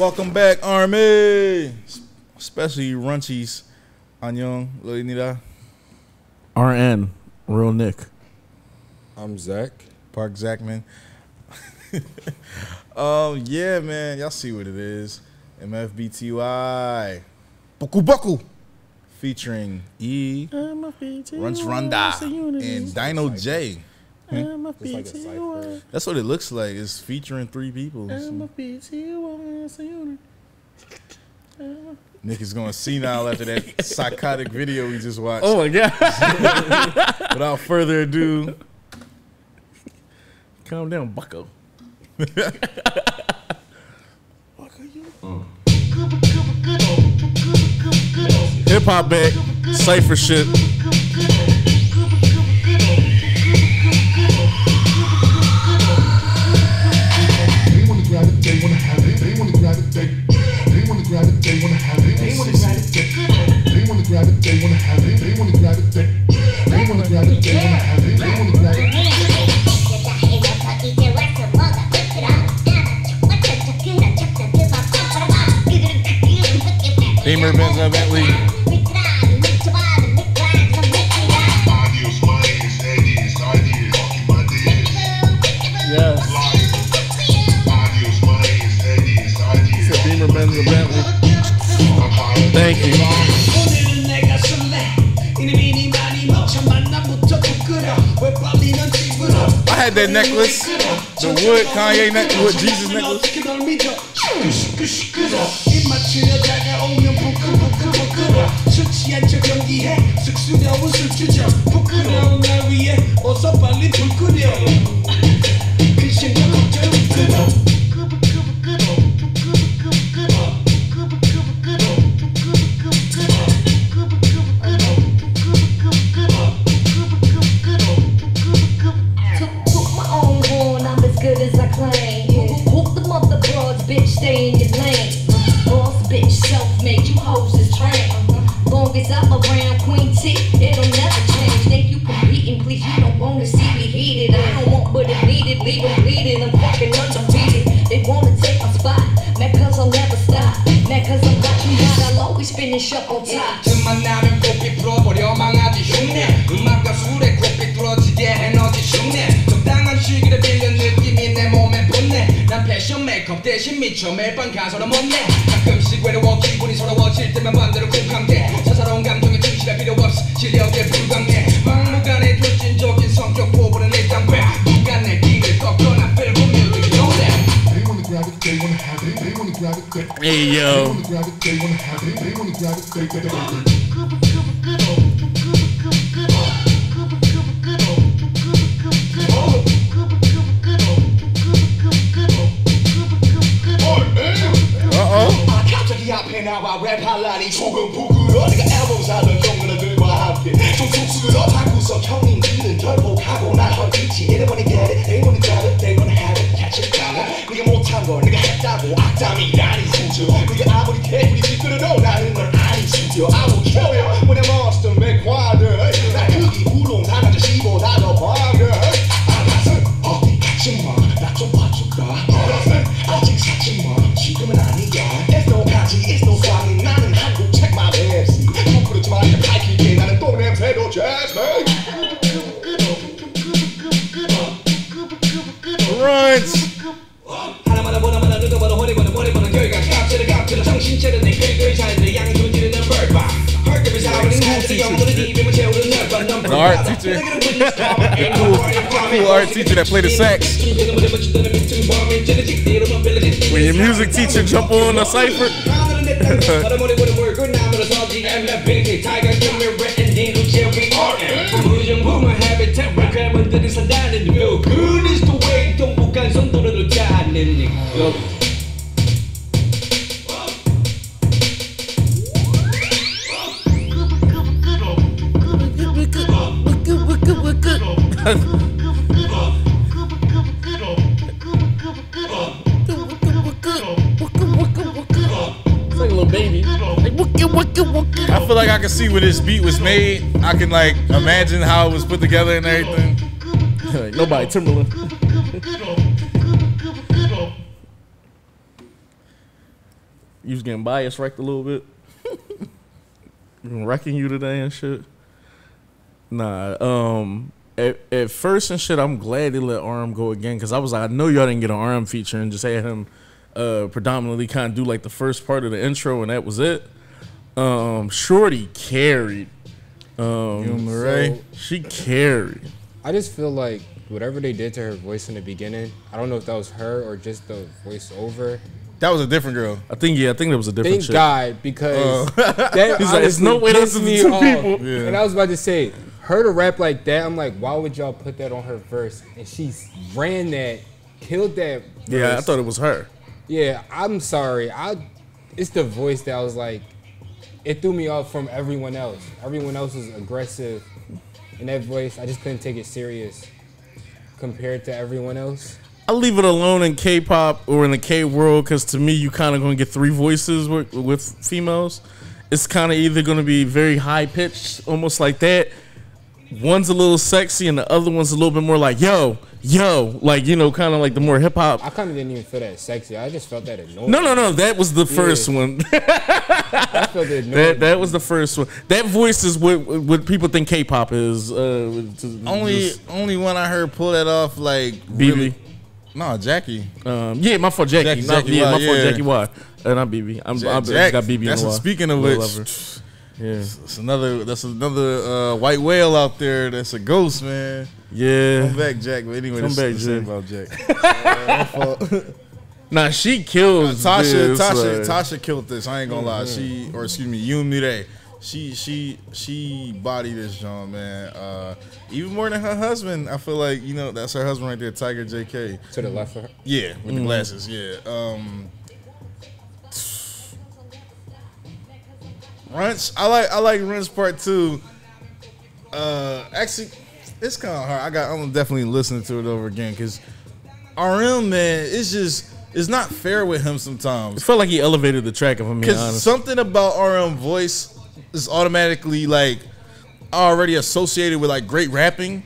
Welcome back, Army. Especially Runchies. Anyong, Loinida. RN, real Nick. I'm Zach. Park Zachman. um, yeah, man. Y'all see what it is. MFBTY. Buckubucku. Featuring E. Runch Runda. And Dino J. It's like a. That's what it looks like. It's featuring three people. Nick is going senile after that psychotic video we just watched. Oh my god. Without further ado, Calm down, bucko. hip hop back, cipher shit. They wanna have it, they wanna grab it, they they wanna grab it, they wanna have it, they wanna grab it. Beamer Benz Bentley. Had that necklace, the wood Kanye necklace, Jesus necklace. 메이크업 대신 미쳐 매일 밤 가서는 못내 가끔씩 외로워 기분이 서러워질 때면 반대로 공감돼 사사로운 감정에 증시가 필요 없어 실력에 불광해 막무가내 돌진적인 성격 포부는 일단 왜 누가 내 길을 꺾거나 끌고 뮤직이 노래 They wanna grab it, they wanna have it, they wanna grab it, they Hey they yo. wanna grab it, they wanna have it, they wanna grab it, they they they. 아 An art teacher. cool, cool art teacher that played the sax. When your music teacher jump on a cipher. I feel like I can see where this beat was made. I can like imagine how it was put together and everything. Nobody, Timbaland. You was getting bias wrecked a little bit. Been wrecking you today and shit. Nah, um, at, at first and shit, I'm glad they let RM go again because I was like, I know y'all didn't get an RM feature and just had him uh predominantly kind of do like the first part of the intro and that was it. Um, Shorty carried. Um, Yoon Mirae. she carried. I just feel like whatever they did to her voice in the beginning, I don't know if that was her or just the voiceover. That was a different girl. I think yeah, I think that was a different Thank shit. God because that He's like, "There's no way those pissed are me two off. people." Yeah. And I was about to say, her to rap like that, I'm like, why would y'all put that on her verse? And she ran that, killed that. Yeah, I thought it was her. Yeah, I'm sorry. I it's the voice that I was like it threw me off from everyone else. Everyone else was aggressive in that voice. I just couldn't take it serious compared to everyone else. I leave it alone in K-pop or in the K world because to me, you kind of going to get three voices with, with females. It's kind of either going to be very high pitched, almost like that. One's a little sexy, and the other one's a little bit more like yo, yo, like you know, kind of like the more hip hop. I kind of didn't even feel that sexy. I just felt that annoying. No, no, no, that was the first Yeah. one. I felt that annoying. that that was the first one. That voice is what what people think K-pop is. Uh, to- Only just- only one I heard pull that off like BB. really- No, Jackie. Um, yeah, my fault, Jackie. Jackie- Not- Jackie yeah, Y, my fault, yeah. Jackie Y. Uh, not BB. I'm, I'm, I just Jack- got BB that's on a, speaking of Little which, lover. Yeah, that's another that's another uh, white whale out there. That's a ghost, man. yeah. Come back, Jack. But anyway, Come this back, is Jack. about Jack. Nah, she kills. Tasha, this, Tasha, like- Tasha killed this. I ain't gonna lie. She or excuse me, Yoon Mirae. She she she bodied this John man. Uh, even more than her husband. I feel like you know that's her husband right there, Tiger J.K. to the left of her. Yeah, with the glasses. Yeah. Um, Runch. I like I like Runch part two. Uh, actually, it's kind of hard. I got. I'm definitely listening to it over again because RM man, it's just it's not fair with him sometimes. It felt like he elevated the track. If I'm being honest. something about RM voice is automatically like already associated with like great rapping.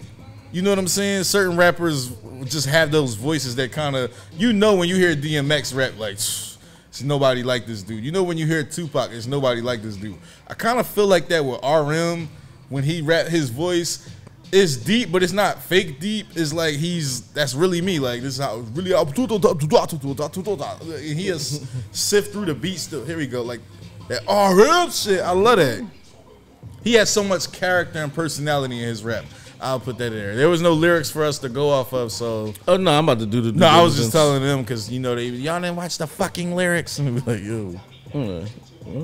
You know what I'm saying? Certain rappers just have those voices that kind of you know when you hear DMX rap like it's nobody like this dude. You know when you hear Tupac, it's nobody like this dude. I kind of feel like that with RM when he rap his voice. It's deep, but it's not fake deep. It's like he's that's really me. Like this is how really he has sift through the beat still. Here we go. Like that RM shit. I love that. He has so much character and personality in his rap. I'll put that in there. There was no lyrics for us to go off of, so oh no, I'm about to do the. no, I was just telling them because you know they y'all didn't watch the fucking lyrics. And be like, yo, well,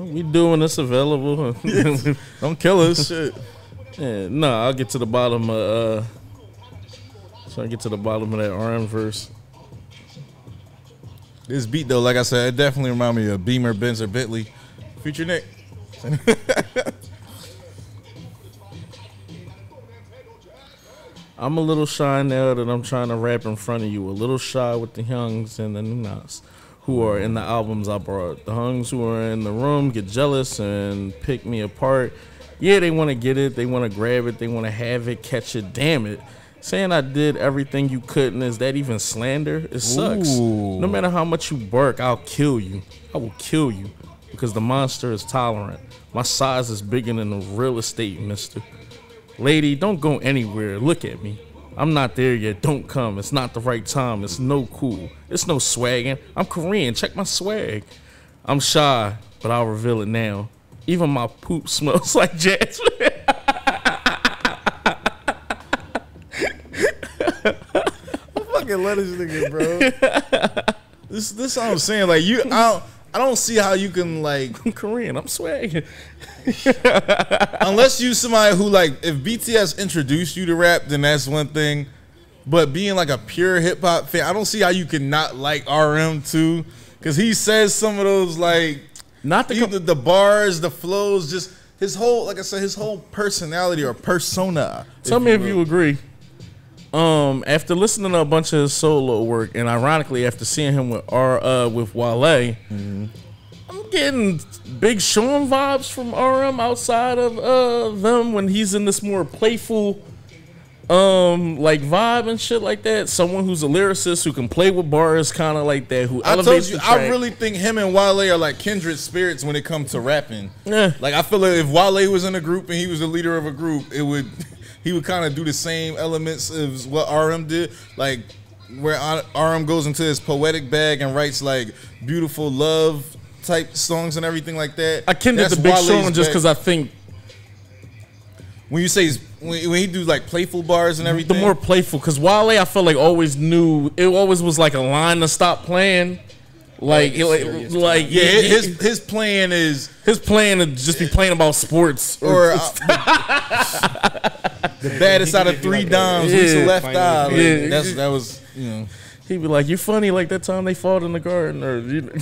we doing this available. don't kill us, shit. yeah, no, I'll get to the bottom. Of, uh, so I get to the bottom of that RM verse. This beat though, like I said, it definitely remind me of Beamer, Benz, or Bentley. Future Nick. I'm a little shy now that I'm trying to rap in front of you. A little shy with the Youngs and the Nunas who are in the albums I brought. The Hungs who are in the room get jealous and pick me apart. Yeah, they want to get it. They want to grab it. They want to have it, catch it. Damn it. Saying I did everything you couldn't, is that even slander? It sucks. Ooh. No matter how much you bark, I'll kill you. I will kill you because the monster is tolerant. My size is bigger than the real estate, mister. Lady, don't go anywhere. Look at me. I'm not there yet. Don't come. It's not the right time. It's no cool. It's no swagging. I'm Korean. Check my swag. I'm shy, but I'll reveal it now. Even my poop smells like jasmine. I fucking let this nigga, bro. this this I'm saying. Like you, I don't, I don't see how you can like I'm Korean. I'm swagging. unless you somebody who like if BTS introduced you to rap, then that's one thing. But being like a pure hip hop fan, I don't see how you can not like RM too, because he says some of those like Not the either the bars, the flows, just his whole like I said, his whole personality or persona. Tell me if will. you agree. Um, after listening to a bunch of his solo work, and ironically after seeing him with R uh with Wale, I'm getting Big Sean vibes from RM outside of uh them when he's in this more playful um like vibe and shit like that. Someone who's a lyricist who can play with bars, kind of like that. Who I told you, I really think him and Wale are like kindred spirits when it comes to rapping. Yeah. Like I feel like if Wale was in a group and he was the leader of a group, it would he would kind of do the same elements as what RM did. Like where RM goes into his poetic bag and writes like beautiful love type songs and everything like that. I kindred That's the Big Wale's Sean just because I think when you say he's- when, when he do like playful bars and everything, the more playful. Because Wale, I felt like always knew it always was like a line to stop playing. Like, Like like, serious like, yeah, yeah, his his plan is his plan to just be playing about sports or uh, the baddest out of three dimes, Yeah. left eye. Like, Yeah. That's that was you know. he'd be like, "You funny like that time they fought in the garden," or you know,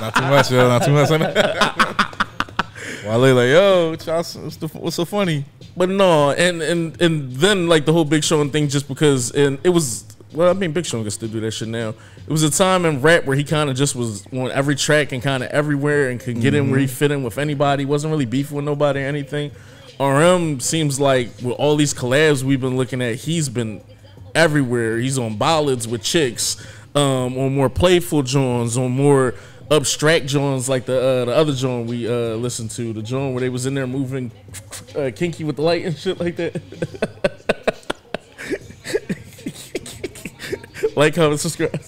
Not too much, yo. Not too much. Wale like, yo, what's, what's, the, what's so funny? But no, and and and then like the whole Big Sean thing, just because, and it was. Well, I mean, Big Sean can still do that shit now. It was a time in rap where he kind of just was on every track and kind of everywhere and could get in mm-hmm. where he fit in with anybody. wasn't really beefing with nobody or anything. RM seems like with all these collabs we've been looking at, he's been everywhere. He's on ballads with chicks, um, on more playful joints, on more abstract joints like the uh, the other joint we uh, listened to, the joint where they was in there moving uh, kinky with the light and shit like that. like, comment, subscribe.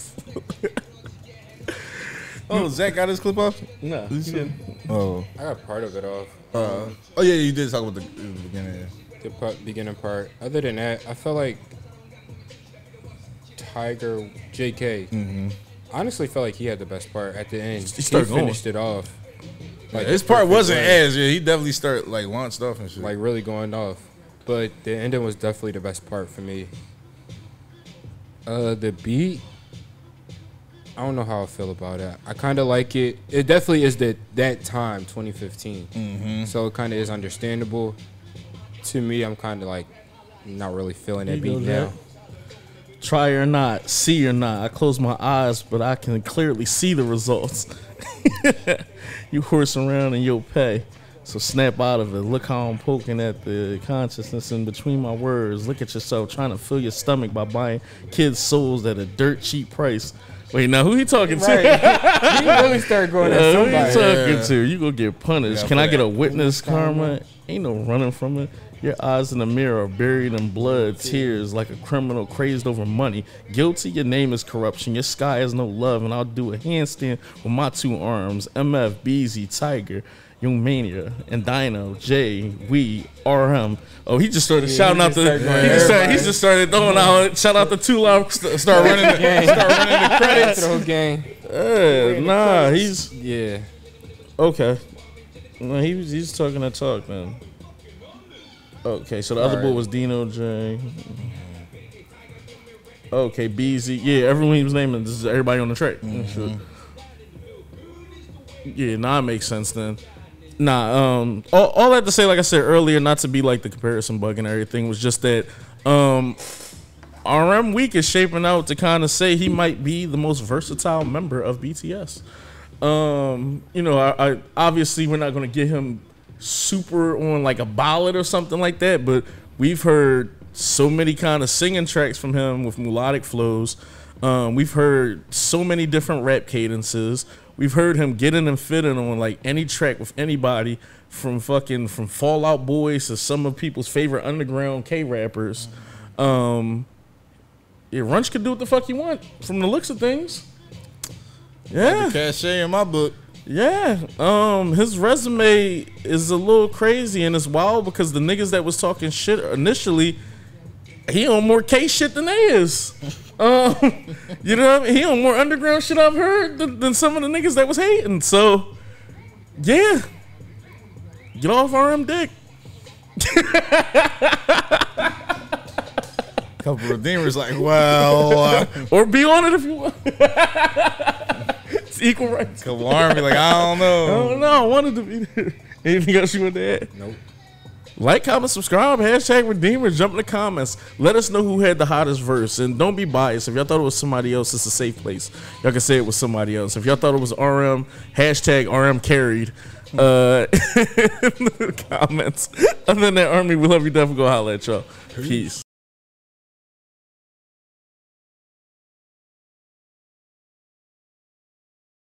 Oh, Zach got his clip off. Nah, Oh, I got part of it off. uh, oh yeah, you did talk about the, the beginning. the part, beginning part. Other than that, I felt like Tiger JK. Honestly, felt like he had the best part at the end. He, started going. finished it off. Like His part wasn't way. as yeah. He definitely started like launched off and shit. like really going off. But the ending was definitely the best part for me. Uh, the beat, I don't know how I feel about it. I kind of like it. It definitely is that that time, 2015. Mm-hmm. So it kind of is understandable. To me, I'm kind of like not really feeling that beat now. Try or not, see or not. I close my eyes, but I can clearly see the results. you horse around and you'll pay. So snap out of it. Look how I'm poking at the consciousness in between my words. Look at yourself trying to fill your stomach by buying kids' souls at a dirt cheap price. Wait, now who he talking to? he really started going at who he talking Yeah. to? You gonna get punished. Yeah, Can I get a that. witness karma? Ain't no running from it. Your eyes in the mirror are buried in blood, tears like a criminal crazed over money. Guilty, your name is corruption. Your sky is no love, and I'll do a handstand with my two arms. MF, BZ, Tiger, Yoon Mirae, and Dino, J, We, RM. Oh, he just started shouting out just the. He just, started, he everybody. just started throwing out. Shout out the two loud. Start running. The, start running the credits. the whole game. Uh, nah, he's Yeah. Okay. No, he was he's talking that talk then. Okay, so the other boy was Dino J. Okay, BZ. Yeah, everyone he was naming this is everybody on the track. Sure. Yeah, nah, it makes sense then. Nah, um, all, all that to say, like I said earlier, not to be like the comparison bug and everything, was just that um, RM Week is shaping out to kind of say he might be the most versatile member of BTS. Um, you know, I, I obviously we're not gonna get him super on like a ballad or something like that, but we've heard so many kind of singing tracks from him with melodic flows. Um, we've heard so many different rap cadences. We've heard him getting and fitting on like any track with anybody, from fucking from Fallout Boys to some of people's favorite underground K rappers. Um, yeah, Runch could do what the fuck you want from the looks of things. Yeah. Cachet in my book. Yeah, um, his resume is a little crazy and it's wild because the niggas that was talking shit initially, he on more K shit than they is. Um, you know what I mean? He on more underground shit I've heard than, than some of the niggas that was hating. So, yeah, get off RM dick. Couple redeemers like, well, uh, Or be on it if you want. it's equal rights. couple army like, I don't know. I know. don't know. I wanted to be there. Anything else you want to add? Nope. Like, comment, subscribe, hashtag Redeemer, jump in the comments. Let us know who had the hottest verse. And don't be biased. If y'all thought it was somebody else, it's a safe place. Y'all can say it was somebody else. If y'all thought it was RM, hashtag RM carried. Uh, comments. Other than that, Army, we love you. Definitely go holler at y'all. Peace.